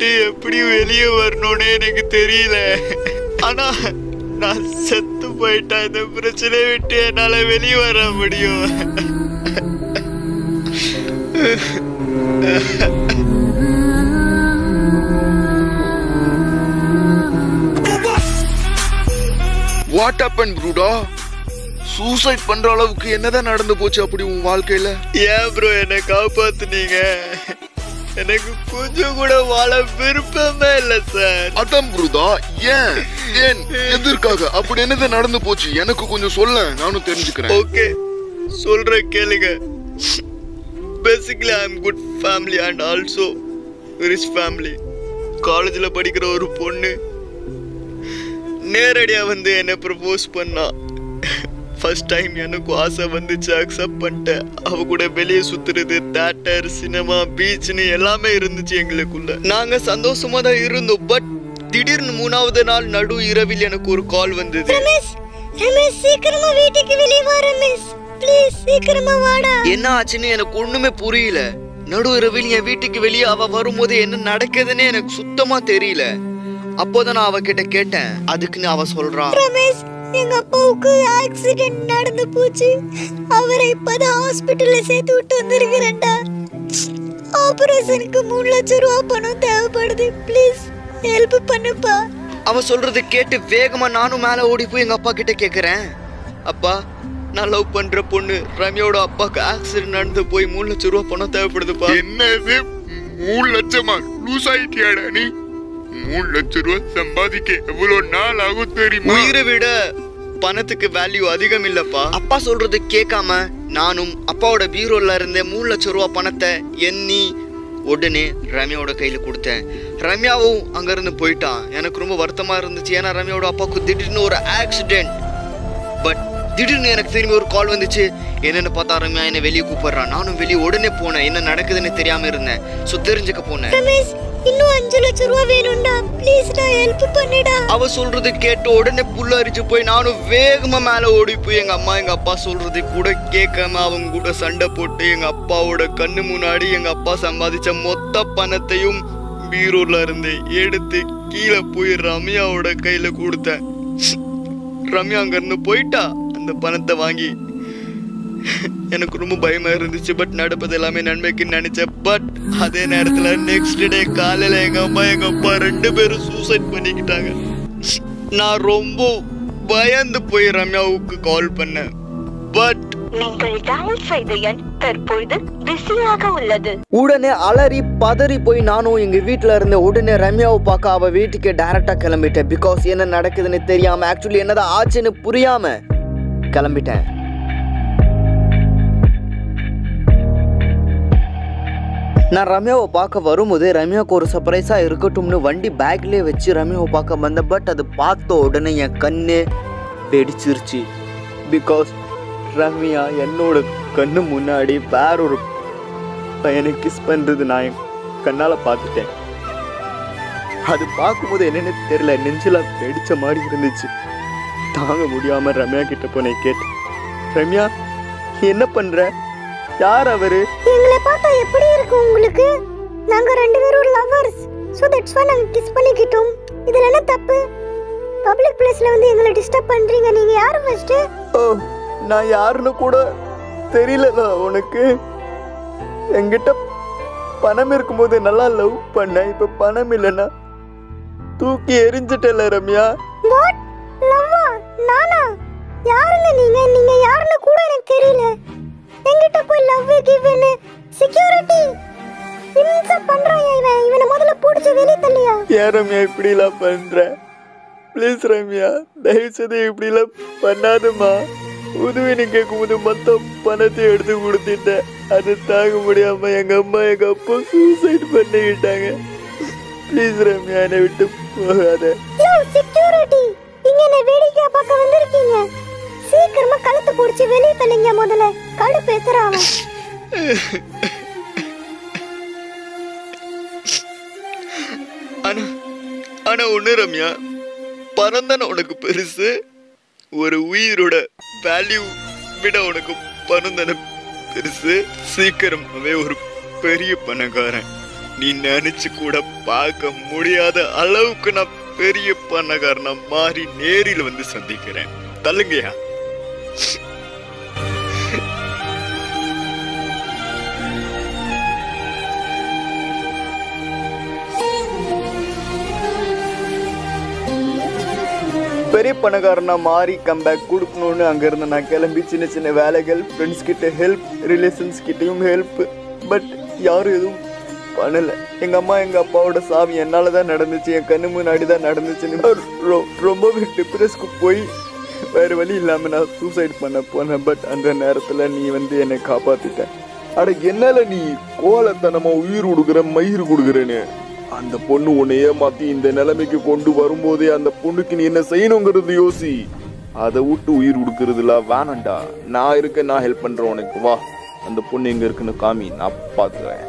விட்டு எப்படி வெளியே வரணும்னு எனக்கு தெரியல. ஆனா நான் செத்து போயிட்டா இந்த பிரச்சனையை விட்டு என்னால வெளியே வர முடியும். வாட் ஹப்பன் ப்ரூடா சூசைட் பண்ற அளவுக்கு என்னதான் நடந்து போச்சு அப்படி உன் வாழ்க்கையில? ஏன் ப்ரோ என்னை காப்பாத்துனீங்க? எனக்கு கொஞ்சம் கூட வாழ விருப்பமே இல்லை சார். அதான் ப்ரூதா ஏன்? ஏன்? எதற்காக? அப்படி என்னதான் நடந்து போச்சு? எனக்கு கொஞ்சம் சொல்ல நானும் தெரிஞ்சுக்கிறேன். ஓகே சொல்றேன் கேளுங்க. Basically I am good family and also rich family காலேஜில் படிக்கிற ஒரு பொண்ணு நேரடியாக வந்து என்னை ப்ரப்போஸ் பண்ணா. ஃபர்ஸ்ட் டைம் எனக்கும் ஆசை வந்துச்சு அக்செப்ட் பண்ணிட்டேன். அவ கூட வெளியே சுத்துறது தேட்டர் சினிமா பீச்னு எல்லாமே இருந்துச்சு எங்களுக்குள்ள. நாங்க சந்தோஷமா தான் இருந்தோம் பட் திடீர்னு மூணாவது நாள் நடு இரவில் எனக்கு ஒரு கால் வந்தது. ரமேஷ் ரமேஷ் சீக்கிரமா வீட்டுக்கு வெளியே வா ரமேஷ். ப்ளீஸ் சீக்கிரமா வாடா. என்ன ஆச்சுன்னு எனக்கு ஒண்ணுமே புரியல. நடு இரவில் என் வீட்டுக்கு வெளியே அவ வரும்போது என்ன நடக்குதுன்னு எனக்கு சுத்தமா தெரியல. அப்போதான் நான் அவகிட்ட கேட்டேன். அதுக்குன்னு அவ சொல்றா ரமேஷ் எங்க அப்பாவுக்கு ஆக்சிடென்ட் நடந்து போச்சு. அவரை இப்பதான் ஹாஸ்பிட்டல்ல சேர்த்து விட்டு வந்திருக்கிறேன்டா. ஆபரேஷனுக்கு மூணு லட்சம் ரூபா பணம் தேவைப்படுது. ப்ளீஸ் ஹெல்ப் பண்ணுப்பா. அவ சொல்றது கேட்டு வேகமா நானும் மேல ஓடி போய் எங்க அப்பா கிட்ட கேக்குறேன். அப்பா நான் லவ் பண்ற பொண்ணு ரம்யாவோட அப்பாக்கு ஆக்சிடென்ட் நடந்து போய் மூணு லட்சம் ரூபா பணம் தேவைப்படுதுப்பா. என்னது? மூணு லட்சமா? லூஸ் ஆயிட்டியாடா நீ? மூணு லட்சம் ரூபாய் சம்பாதிக்க எவ்வளவு நாள் ஆகும் தெரியுமா? உயிரை விட பணத்துக்கு வேல்யூ அதிகம் இல்லப்பா. அப்பா சொல்றது கேட்காம நானும் அப்பாவோட பீரோல இருந்த மூணு லட்சம் ரூபா பணத்தை எண்ணி உடனே ரம்யாவோட கையில கொடுத்தேன். ரம்யாவும் அங்கிருந்து போயிட்டான். எனக்கு ரொம்ப வருத்தமா இருந்துச்சு. ஏன்னா ரம்யாவோட அப்பாவுக்கு திடீர்னு ஒரு ஆக்சிடென்ட் பட் திடீர்னு எனக்கு திரும்பி ஒரு கால் வந்துச்சு. என்னன்னு பார்த்தா ரம்யா என்னை வெளியே கூப்பிடுறான் நானும் வெளியே உடனே போனேன். என்ன நடக்குதுன்னு தெரியாம இருந்தேன். ஸோ தெரிஞ்சுக்க போனேன். இன்னும் அஞ்சு லட்சம் ரூபா வேணும்டா. ப்ளீஸ்டா ஹெல்ப் பண்ணுடா. அவ சொல்றது கேட்டு உடனே புல்லரிச்சு போய் நானும் வேகமா மேல ஓடி போய் எங்க அம்மா எங்க அப்பா சொல்றது கூட கேட்காம அவங்க கூட சண்டை போட்டு எங்க அப்பாவோட கண்ணு முன்னாடி எங்க அப்பா சம்பாதிச்ச மொத்த பணத்தையும் பீரோல இருந்து எடுத்து கீழே போய் ரம்யாவோட கையில கொடுத்தேன். ரம்யா அங்க இருந்து போயிட்டா. அந்த பணத்தை வாங்கி எனக்கு ரொம்ப பயமா இருந்துச்சு பட் நடப்பது எல்லாமே நன்மைக்குன்னு நினைச்சேன். பட் அதே நேரத்துல நெக்ஸ்ட் டே காலையில எங்க அம்மா எங்க அப்பா ரெண்டு பேரும் சூசைட் பண்ணிக்கிட்டாங்க. நான் ரொம்ப பயந்து போய் ரம்யாவுக்கு கால் பண்ணேன். பட் நீங்கள் டயல் செய்த எண் தற்பொழுது பிஸியாக உள்ளது. உடனே அலறி பதறி போய் நானும் எங்க வீட்ல இருந்த உடனே ரம்யாவை பார்க்க அவ வீட்டுக்கு டைரக்டா கிளம்பிட்டேன். பிகாஸ் என்ன நடக்குதுன்னு தெரியாம ஆக்சுவலி என்னதான் ஆச்சுன்னு புரியாம கிளம்பிட்டேன். நான் ரம்யாவை பார்க்க வரும்போது ரம்யாவுக்கு ஒரு சர்ப்ரைஸாக இருக்கட்டும்னு வண்டி பேக்லேயே வச்சு ரம்யாவை பார்க்க வந்தேன். பட் அது பார்த்த உடனே என் கண்ணு வெடிச்சிருச்சு. பிகாஸ் ரம்யா என்னோட கண்ணு முன்னாடி வேற ஒரு பையனை கிஸ் பண்ணுறது நான் என் கண்ணால் பார்த்துட்டேன். அது பார்க்கும்போது என்னன்னு தெரியல நெஞ்சில் வெடித்த மாதிரி இருந்துச்சு. தாங்க முடியாமல் ரம்யா கிட்ட போனேன் கேட்டேன். ரம்யா என்ன பண்ணுற யார் அவரு? எங்களை பார்த்தா எப்படி இருக்கு உங்களுக்கு? நாங்க ரெண்டு பேரும் லவர்ஸ் சோ தட்ஸ் வை நாங்க கிஸ் பண்ணிக்கிட்டோம். இதுல என்ன தப்பு? பப்ளிக் பிளேஸ்ல வந்து எங்களை டிஸ்டர்ப் பண்றீங்க. நீங்க யாரு ஃபர்ஸ்ட் ஓ நான் யாருன்னு கூட தெரியலல உனக்கு. என்கிட்ட பணம் இருக்கும்போது நல்லா லவ் பண்ணேன் இப்ப பணம் இல்லைன்னா தூக்கி எரிஞ்சிட்டல ரம்யா. வாட் லவ்வா நானா? யாருங்க நீங்க? நீங்க யாருன்னு கூட எனக்கு தெரியல. என்கிட்ட போய் லவ் கிவ்னு செக்யூரிட்டி இம்ச பண்றான் இவன்? இவனை முதல்ல பிடிச்சி வெளிய தள்ளியா? ஏன் ரம்யா இப்படிலாம் பண்ற? ப்ளீஸ் ரம்யா தயவு செய்து இப்படிலாம் பண்ணாதம்மா. உதவின்னு கேட்கும்போது மொத்த பணத்தை எடுத்து கொடுத்துட்டேன் அது தாங்க முடியாம எங்க அம்மா எங்க அப்பா சூசைட் பண்ணிக்கிட்டாங்க. ப்ளீஸ் ரம்யா என்னை விட்டு போகாத. செக்யூரிட்டி இங்க என்ன வேடிக்கை பார்க்க வந்திருக்கீங்க. சீக்கிரமா கழுத்து பிடிச்சி வெளிய தள்ளிங்க முதல்ல. கடுப்பு ஏத்துறான் ஆனா ஆனா ஒண்ணு ரம்யா. பணம் உனக்கு பெருசு. ஒரு உயிரோட வேல்யூ விட உனக்கு பணம் பெருசு. சீக்கிரமாவே ஒரு பெரிய பணக்காரன். நீ நினைச்சு கூட பார்க்க முடியாத அளவுக்கு நான் பெரிய பணக்காரனா மாறி நேரில் வந்து சந்திக்கிறேன். தள்ளுங்கயா பெரிய பணக்காரனா மாறி கம்பேக் கொடுக்கணும்னு அங்கேருந்து நான் கிளம்பி சின்ன சின்ன வேலைகள் ஃப்ரெண்ட்ஸ் கிட்ட ஹெல்ப் ரிலேஷன்ஸ் கிட்டயும் ஹெல்ப் பட் யாரும் எதுவும் பண்ணல. எங்க அம்மா எங்க அப்பாவோட சாவி என்னால் தான் நடந்துச்சு என் கண்ணு முன்னாடி தான் நடந்துச்சுன்னு. ரொ- ரொம்பவே டிப்ரெஸ்க்கு போய் வேறு வழி இல்லாமல் நான் சூசைட் பண்ண போனேன் பட் அந்த நேரத்தில் நீ வந்து என்னை காப்பாத்திட்ட. அட என்னால நீ கோலத்தனமாக உயிர் கொடுக்குற மயிர் கொடுக்குறேன்னு. அந்த பொண்ணு உன்னை ஏமாத்தி இந்த நிலைமைக்கு கொண்டு வரும்போதே அந்த பொண்ணுக்கு நீ என்ன செய்யணுங்கிறது யோசி. அதை விட்டு உயிர் கொடுக்கறதுல வேணாண்டா. நான் இருக்க நான் ஹெல்ப் பண்ணுறேன் உனக்கு. வா. அந்த பொண்ணு எங்கே இருக்குன்னு காமி. நான் பார்த்துக்கிறேன்.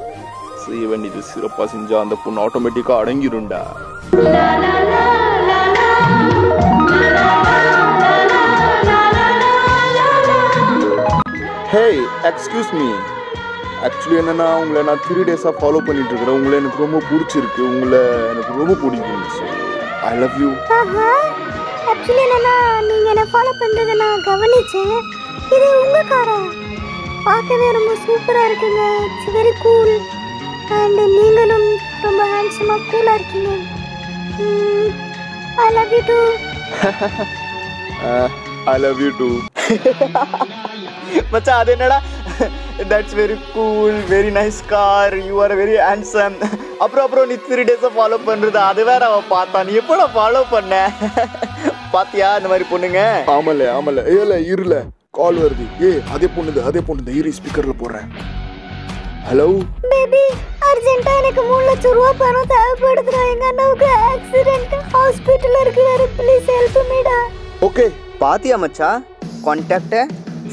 செய்ய வேண்டியது சிறப்பாக செஞ்சா அந்த பொண்ணு ஆட்டோமேட்டிக்காக அடங்கிடும்டா ஹே எக்ஸ்கியூஸ் மீ ஆக்சுவலி என்னன்னா உங்களை நான் த்ரீ டேஸாக ஃபாலோ பண்ணிட்டு இருக்கிறேன். உங்களை எனக்கு ரொம்ப பிடிச்சிருக்கு. உங்களை எனக்கு ரொம்ப so I love you actually என்னன்னா நீங்க என்ன ஃபாலோ பண்றதை நான் கவனிச்சேன். இது உங்க காரா பார்க்கவே ரொம்ப சூப்பரா இருக்குங்க. இட்ஸ் வெரி கூல் அண்ட் நீங்களும் ரொம்ப ஹேண்ட்ஸமா கூலா இருக்கீங்க. I love you too I love you too மச்சான் அது என்னடா? That's very cool very nice car you are very handsome அப்புறம் அப்புறம் நீ த்ரீ டேஸை ஃபாலோ பண்ணுறது அது வேற அவன் பார்த்தான் நீ எப்போ ஃபாலோ பண்ண? பாத்தியா இந்த மாதிரி பொண்ணுங்க? ஆமல ஆமல ஏல இருல கால் வருது. ஏ அதே பொண்ணுது அதே பொண்ணுது. இரு ஸ்பீக்கர்ல போடுறேன். ஹலோ பேபி அர்ஜென்ட்டா எனக்கு மூணு லட்சம் ரூபா பணம் தேவைப்படுதுடா. எங்க அண்ணாவுக்கு ஆக்சிடென்ட் ஹாஸ்பிட்டல்ல இருக்கிறாரு ப்ளீஸ் ஹெல்ப் மீடா ஓகே பாத்தியா மச்சான் கான்டாக்டை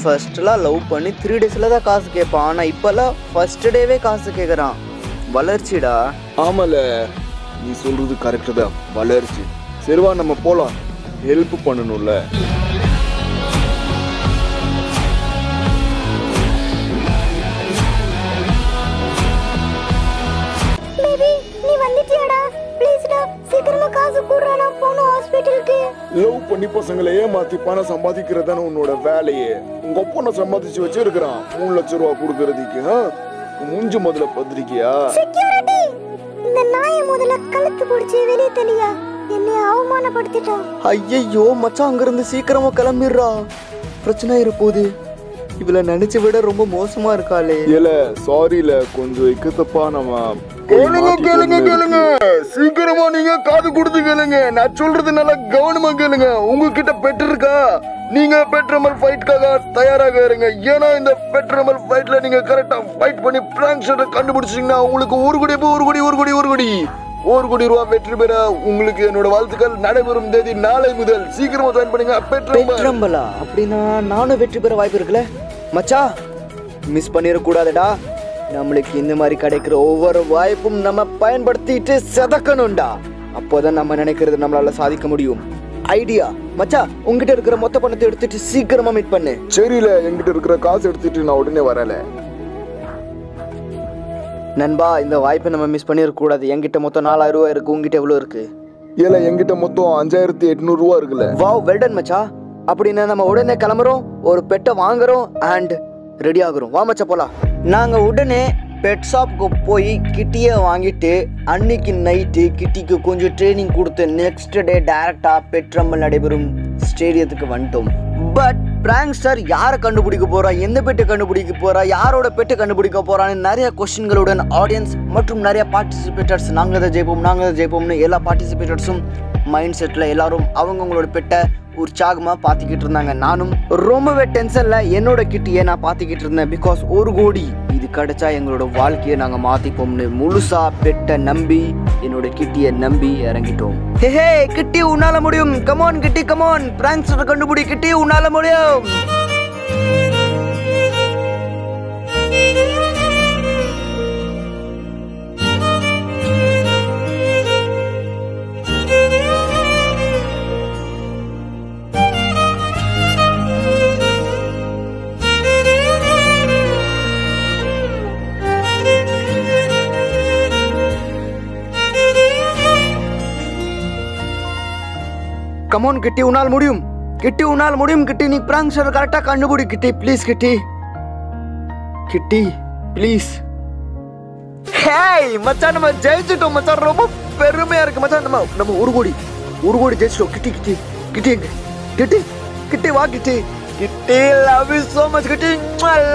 ஃபர்ஸ்ட்லாம் லவ் பண்ணி த்ரீ டேஸில் தான் காசு கேட்பான். ஆனால் இப்போல்லாம் ஃபர்ஸ்ட் டேவே காசு கேட்குறான் வளர்ச்சிடா. ஆமல. நீ சொல்றது கரெக்டு தான். வளர்ச்சி. சரிவா நம்ம போலாம். ஹெல்ப் பண்ணணும்ல. பேபி நீ வந்துட்டியாடா? ப்ளீஸ்டா சீக்கிரமா காசு கூடுறா. நான் போகணும் ஹாஸ்பிட்டலுக்கு லவ் பண்ணி பசங்களை ஏமாத்தி பணம் சம்பாதிக்கிறதான உன்னோட வேலையே. உங்க ஒப்பனை சம்பாதிச்சு வச்சிருக்கிறான். மூணு லட்சம் ரூபா கொடுக்கறதுக்கு மூஞ்சி முதல்ல பத்திரிக்கையா? செக்யூரிட்டி இந்த நாயை முதல்ல கழுத்து பிடிச்சி வெளியே தெளியா என்னை அவமானப்படுத்திட்டான். ஐயையோ மச்சான் அங்கிருந்து சீக்கிரமா கிளம்பிடுறா. பிரச்சனை இருப்போது இவளை நினைச்சு விட ரொம்ப மோசமா இருக்காளே. இல்ல சாரில கொஞ்சம் இக்கத்தப்பா நம்ம கேளுங்க கேளுங்க கேளுங்க. சீக்கிரமா நீங்க காது கொடுத்து கேளுங்க. நான் சொல்றது நல்லா கவனமா கேளுங்க. உங்ககிட்ட பெட் இருக்கா நீங்க பெட்ரமல் ஃபைட்காக தயாராக இருங்க. ஏன்னா இந்த பெட்ரமல் ஃபைட்ல நீங்க கரெக்டா ஃபைட் பண்ணி பிராங்க் ஷாட்டை கண்டுபிடிச்சீங்கன்னா உங்களுக்கு ஒரு கோடி ஒரு கோடி ஒரு கோடி ஒரு கோடி. ஒரு கோடி ரூபா வெற்றி பெற உங்களுக்கு என்னோட வாழ்த்துக்கள். நடைபெறும் தேதி நாளை முதல். சீக்கிரமா ஜாயின் பண்ணுங்க. பெட்ரம்பலா அப்படின்னா நானும் வெற்றி பெற வாய்ப்பு இருக்குல்ல? மச்சா மிஸ் பண்ணிடக்கூடாதுடா. நம்மளுக்கு இந்த மாதிரி கிடைக்கிற ஒவ்வொரு வாய்ப்பும் நம்ம பயன்படுத்திட்டு செதக்கணும்டா. அப்போதான் நம்ம நினைக்கிறது நம்மளால சாதிக்க முடியும். ஐடியா மச்சா உங்ககிட்ட இருக்கிற மொத்த பணத்தை எடுத்துட்டு சீக்கிரமா மீட் பண்ணு. சரியில என்கிட்ட இருக்கிற காசு எடுத்துட்டு நான் உடனே வரல. நண்பா இந்த வாய்ப்பை நம்ம மிஸ் பண்ணிடக்கூடாது என்கிட்ட மொத்தம் நாலாயிரம் ரூபாய் இருக்கு உங்ககிட்ட எவ்வளோ இருக்கு? ஏல என்கிட்ட மொத்தம் அஞ்சாயிரத்தி எட்நூறு ரூபா இருக்குல்ல வாவ் வெல்டன் மச்சா. அப்படின்னா நம்ம உடனே கிளம்புறோம் ஒரு பெட்டை வாங்குறோம் அண்ட் ரெடி ஆகுறோம். வா மச்சா போலாம். நாங்கள் உடனே பெட் ஷாப்க்கு போய் கிட்டியை வாங்கிட்டு அன்னைக்கு நைட்டு கிட்டிக்கு கொஞ்சம் ட்ரைனிங் கொடுத்து நெக்ஸ்ட் டே டைரக்டா பெட்ரம்பல் நடைபெறும் ஸ்டேடியத்துக்கு வந்துட்டோம். பட் பிராங்ஸ்டர் யாரை கண்டுபிடிக்க போகிறா எந்த பெட்டை கண்டுபிடிக்க போகிறா யாரோட பெட்டை கண்டுபிடிக்க போகிறான்னு நிறைய கொஸ்டின்களுடன் ஆடியன்ஸ் மற்றும் நிறைய பார்ட்டிசிபேட்டர்ஸ் நாங்கள் தான் ஜெயிப்போம் நாங்கள் தான் ஜெயிப்போம்னு எல்லா பார்ட்டிசிபேட்டர்ஸும் மைண்ட் செட்டில் எல்லாரும் அவங்கவுங்களோட பெட்டை உற்சாகமாக பார்த்துக்கிட்டு இருந்தாங்க. நானும் ரொம்பவே டென்ஷனில் என்னோட கிட்டியை நான் பார்த்துக்கிட்டு இருந்தேன். பிகாஸ் ஒரு கோடி இது கிடைச்சா எங்களோட வாழ்க்கையை நாங்கள் மாற்றிப்போம்னு முழுசாக பெட்டை நம்பி என்னோட கிட்டியை நம்பி இறங்கிட்டோம். ஹே கிட்டி உன்னால முடியும். கமான் கிட்டி கமோன் பிராங்க்ஸ் கண்டுபிடி கிட்டி உன்னால முடியும். கமோன் கிட்டி உன்னால் முடியும். கிட்டி உன்னால் முடியும் கிட்டி நீ பிராங்க் கரெக்டாக கண்டுபிடி கிட்டி ப்ளீஸ் கிட்டி கிட்டி ப்ளீஸ் ஹேய் மச்சான் நம்ம ஜெயிச்சிட்டோம் மச்சான். ரொம்ப பெருமையா இருக்கு மச்சான். நம்ம நம்ம ஒரு கோடி ஒரு கோடி ஜெயிச்சிட்டோம். கிட்டி கிட்டி கிட்டி எங்க? கிட்டி கிட்டி வா Kitty Kitty love you so much Kitty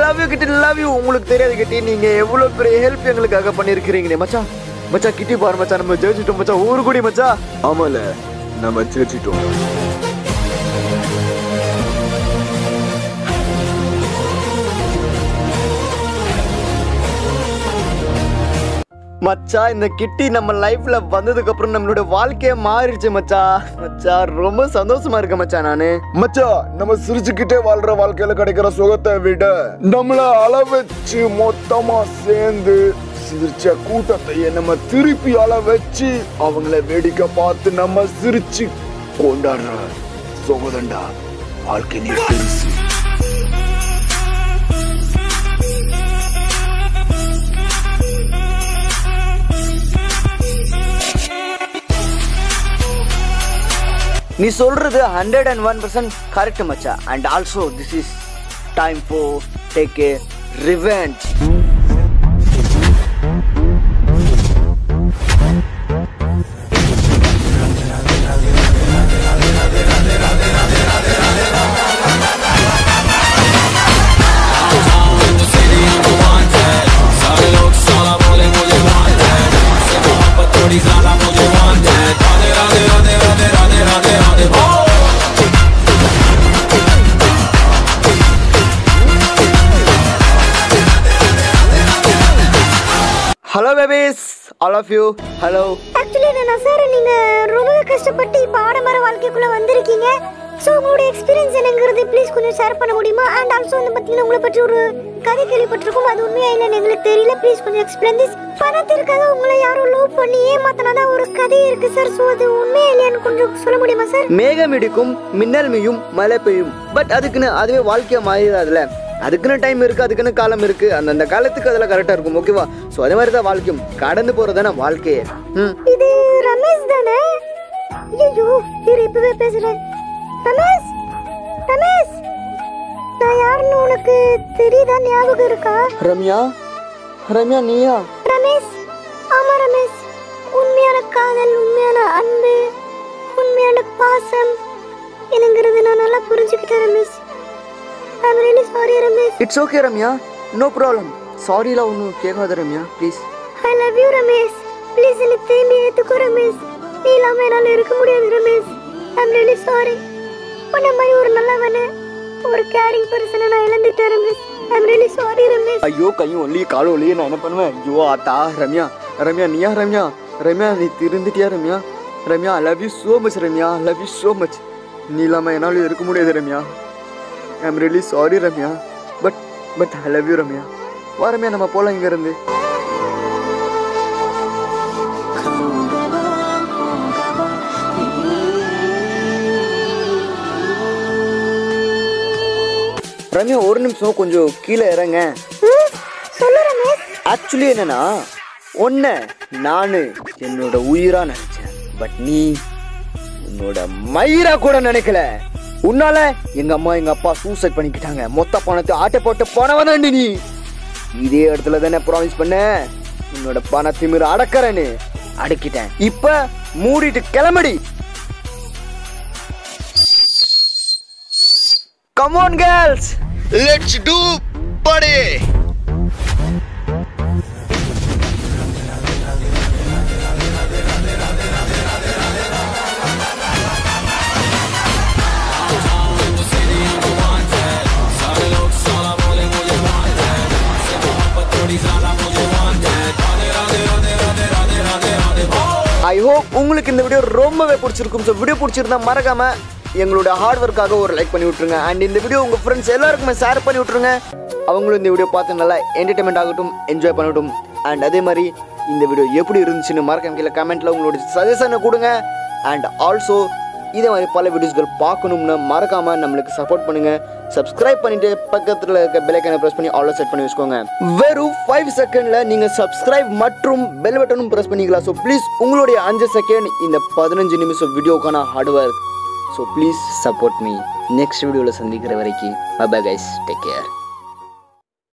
love you Kitty love you உங்களுக்கு தெரியாது கிட்டி நீங்க எவ்வளவு பெரிய ஹெல்ப் எங்களுக்காக பண்ணிருக்கிறீங்களே மச்சான். மச்சான் கிட்டி பாரு மச்சான். நம்ம ஜெயிச்சிட்டோம் மச்சான். ஒரு கோடி மச்சான். ஆமால. நம்ம ஜெயிச்சிட்டோம் மச்சா இந்த கிட்டி நம்ம லைஃப்ல வந்ததுக்கு அப்புறம் நம்மளோட வாழ்க்கையே மாறிடுச்சு மச்சா. மச்சா ரொம்ப சந்தோஷமா இருக்கேன் மச்சா நானு. மச்சா நம்ம சிரிச்சுக்கிட்டே வாழ்ற வாழ்க்கையில கிடைக்கிற சுகத்தை விட நம்மள அள வச்சு மொத்தமா சேர்ந்து சிரிச்ச கூட்டத்தையே நம்ம திருப்பி அள வச்சு அவங்கள வேடிக்கை பார்த்து நம்ம சிரிச்சு கொண்டாடுற சுகதண்டா வாழ்க்கையிலே பெருசு நீ சொல்றது hundred and one percent correct மச்சா. And also this is time for take a revenge babies all of you hello actually நான் சார் நீங்க ரொம்ப கஷ்டப்பட்டு இப்ப ஆடம்பர வாழ்க்கைக்குள்ள வந்திருக்கீங்க. ஸோ உங்களோட எக்ஸ்பீரியன்ஸ் என்னங்கிறது ப்ளீஸ் கொஞ்சம் ஷேர் பண்ண முடியுமா? அண்ட் ஆல்சோ வந்து பார்த்தீங்கன்னா உங்களை பற்றி ஒரு கதை கேள்விப்பட்டிருக்கும். அது உண்மையா இல்லைன்னு எங்களுக்கு தெரியல. ப்ளீஸ் கொஞ்சம் எக்ஸ்பிளைன் திஸ் பணத்திற்காக உங்களை யாரும் லவ் பண்ணி ஏமாத்தினதா ஒரு கதை இருக்கு சார் ஸோ அது உண்மையா இல்லையான்னு கொஞ்சம் சொல்ல முடியுமா சார் மேகம் இடிக்கும் மின்னல் மீயும் மழை பெய்யும் பட் அதுக்குன்னு அதுவே வாழ்க்கையா மாறிடாதுல அதுக்குன்னு டைம் இருக்கு அதுக்குன்னு காலம் இருக்கு. அந்தந்த காலத்துக்கு அதெல்லாம் கரெக்டா இருக்கும் ஓகேவா ஸோ அதே மாதிரி தான் வாழ்க்கையும். கடந்து போறதானே வாழ்க்கையே. ம். இது ரமேஷ் தானே? ஐயோ இரு இப்பவே பேசுறேன். ரமேஷ் ரமேஷ் நான் யாருன்னு உனக்கு தெரியுதா? ஞாபகம் இருக்கா? ரம்யா ரம்யா நீயா? ரமேஷ் ஆமா ரமேஷ். உண்மையான காதல் உண்மையான அன்பு உண்மையான பாசம். என்னங்கிறது நான் நல்லா புரிஞ்சுக்கிட்டேன் Ramesh. I'm really sorry Ramesh it's okay Ramya. No problem சாரிலாம் ஒன்றும் கேட்காத Ramya. Please I love you Ramesh. Please என்னை திரும்பி ஏத்துக்கோ ரமேஷ். நீ இல்லாம என்னால இருக்க முடியாது ரமேஷ். ஐம் ரியலி சாரி உன்ன மாதிரி ஒரு நல்லவனு ஒரு கேரிங் பர்சனை நான் இழந்துட்டேன் Ramesh. I'm really sorry Ramesh. ஐயோ கையும் ஒல்லி காலும் ஒல்லியே நான் என்ன பண்ணுவேன்? ஐயோ ஆத்தா ரம்யா. ரம்யா நீயா ரம்யா. ரம்யா நீ திருந்துட்டியா Ramya? Ramya I love you so much Ramya. Love you so much நீ இல்லாமல் என்னால் இருக்க முடியாது Ramya. I am really sorry Ramya but but I love you Ramya வா ரம்யா நம்ம போகலாம் இங்கேருந்து? ரம்யா ஒரு நிமிஷம் கொஞ்சம் கீழே இறங்க. ஆக்சுவலி என்னன்னா ஒன்ன நானு என்னோட உயிரா நினைச்சேன். பட் நீ உன்னோட மயிரா கூட நினைக்கல. உன்னால எங்க அம்மா எங்க அப்பா சூசைட் பண்ணிக்கிட்டாங்க. மொத்த பணத்தை ஆட்டை போட்டு பணம் தாண்டி நீ. இதே இடத்துல தானே ப்ராமிஸ் பண்ண? உன்னோட பண திமிரு அடக்கறேன்னு. அடக்கிட்டேன். இப்ப மூடிட்டு கிளம்படி. Come on girls let's do Bade உங்களுக்கு இந்த வீடியோ ரொம்பவே பிடிச்சிருக்கும். ஸோ வீடியோ பிடிச்சிருந்தா மறக்காம எங்களோட ஹார்ட் ஒர்க்காக ஒரு லைக் பண்ணி விட்ருங்க அண்ட் இந்த வீடியோ உங்கள் ஃப்ரெண்ட்ஸ் எல்லாருக்குமே ஷேர் பண்ணி விட்ருங்க அவங்களும் இந்த வீடியோ பார்த்து நல்லா என்டர்டைன்மெண்ட் ஆகட்டும் என்ஜாய் பண்ணட்டும். அண்ட் அதே மாதிரி இந்த வீடியோ எப்படி இருந்துச்சுன்னு மறக்காம கீழே கமெண்ட்டில் உங்களோட சஜஷனை கொடுங்க. அண்ட் ஆல்சோ இதே மாதிரி பல வீடியோஸ்கள் பார்க்கணும்னு மறக்காம நம்மளுக்கு சப்போர்ட் பண்ணுங்க. சப்ஸ்கிரைப் பண்ணிட்டு பக்கத்தில் இருக்க பெல்லைக்கனை பிரஸ் பண்ணி ஆல்ரெடி செட் பண்ணி வச்சுக்கோங்க. வெறும் ஃபைவ் செகண்ட்ல நீங்க சப்ஸ்கிரைப் மற்றும் பெல் பட்டனும் பிரஸ் பண்ணிக்கலாம். ஸோ ப்ளீஸ் உங்களுடைய அஞ்சு செகண்ட் இந்த பதினஞ்சு நிமிஷம் வீடியோக்கான hard work so please support me next வீடியோவில் சந்திக்கிற வரைக்கும் பை கைஸ் டேக் கேர்